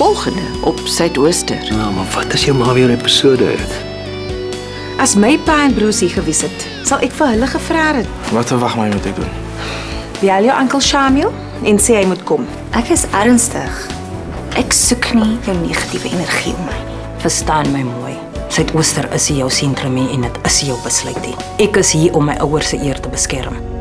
volgende op Suidooster. Ja, nou, maar wat as jou ma weer 'n episode het? As my pa en broers hier gewees het, sal ek vir hulle gevra het. Wat verwag my moet ek doen? Bel jou oom Shamil en sê hy moet kom. Ek is ernstig. Ek soek nie jou negatiewe energie om my nie. Verstaan my mooi. Suidooster is jou sentrum en dit is jou besluit. He. Ek is hier om my ouers se eer te beskerm.